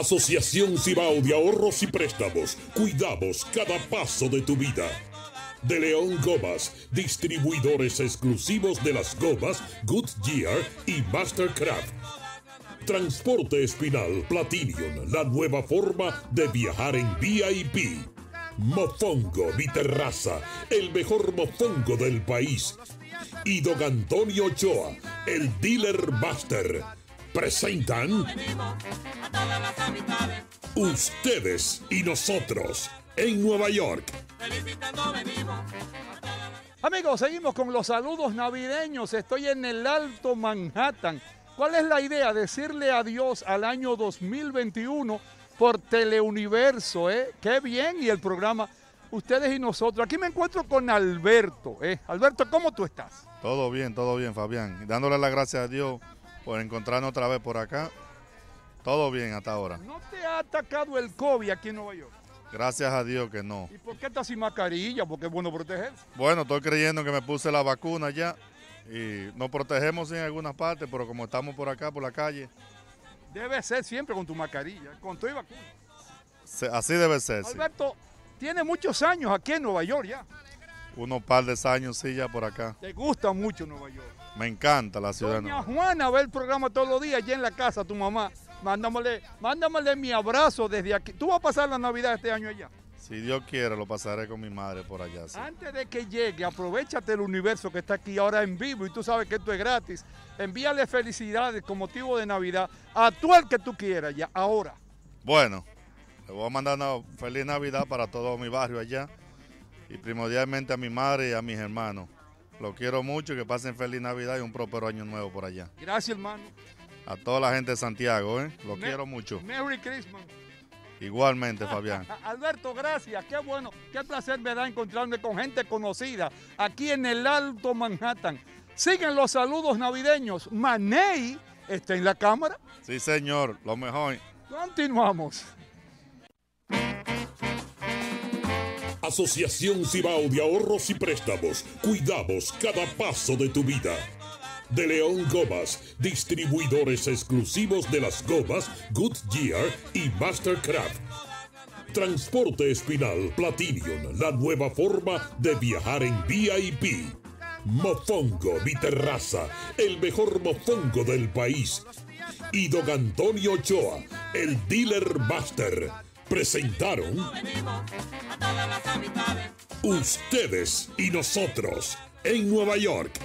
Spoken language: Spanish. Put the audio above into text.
Asociación Cibao de Ahorros y Préstamos. Cuidamos cada paso de tu vida. De León Gomas, distribuidores exclusivos de las gomas Goodyear y Mastercraft. Transporte Espinal Platinum, la nueva forma de viajar en VIP. Mofongo, mi terraza, el mejor mofongo del país. Y Don Antonio Ochoa, el dealer master. Presentan ustedes y nosotros en Nueva York. Amigos, seguimos con los saludos navideños. Estoy en el Alto Manhattan. ¿Cuál es la idea? Decirle adiós al año 2021 por Teleuniverso, ¿eh? Qué bien. Y el programa Ustedes y nosotros. Aquí me encuentro con Alberto, ¿eh? Alberto, ¿cómo tú estás? Todo bien, todo bien, Fabián. Dándole las gracias a Dios por encontrarnos otra vez por acá. Todo bien hasta ahora. ¿No te ha atacado el COVID aquí en Nueva York? Gracias a Dios que no. ¿Y por qué estás sin mascarilla? Porque es bueno protegerse. Bueno, estoy creyendo que me puse la vacuna ya y nos protegemos en algunas partes, pero como estamos por acá, por la calle. Debe ser siempre con tu mascarilla, con tu vacuna. Así debe ser. Alberto, tiene muchos años aquí en Nueva York ya. Unos par de años, sí, ya por acá. ¿Te gusta mucho Nueva York? Me encanta la ciudad. Doña Juana ve el programa todos los días allá en la casa, tu mamá. Mándamele, mándamele mi abrazo desde aquí. ¿Tú vas a pasar la Navidad este año allá? Si Dios quiere, lo pasaré con mi madre por allá. Antes de que llegue, aprovechate el universo que está aquí ahora en vivo y tú sabes que esto es gratis. Envíale felicidades con motivo de Navidad a tú el que tú quieras ya, ahora. Bueno, le voy a mandar una feliz Navidad para todo mi barrio allá y primordialmente a mi madre y a mis hermanos. Lo quiero mucho, que pasen feliz Navidad y un próspero año nuevo por allá. Gracias, hermano. A toda la gente de Santiago, ¿eh? Lo quiero mucho. Merry Christmas. Igualmente, Fabián. Alberto, gracias. Qué bueno, qué placer me da encontrarme con gente conocida aquí en el Alto Manhattan. Siguen los saludos navideños. Manei está en la cámara. Sí, señor, lo mejor. Continuamos. Asociación Cibao de Ahorros y Préstamos. Cuidamos cada paso de tu vida. De León Gomas, distribuidores exclusivos de las gomas Goodyear y Mastercraft. Transporte Espinal Platinum, la nueva forma de viajar en VIP. Mofongo, mi terraza, el mejor mofongo del país. Y Don Antonio Ochoa, el dealer master. Presentaron ustedes y nosotros en Nueva York.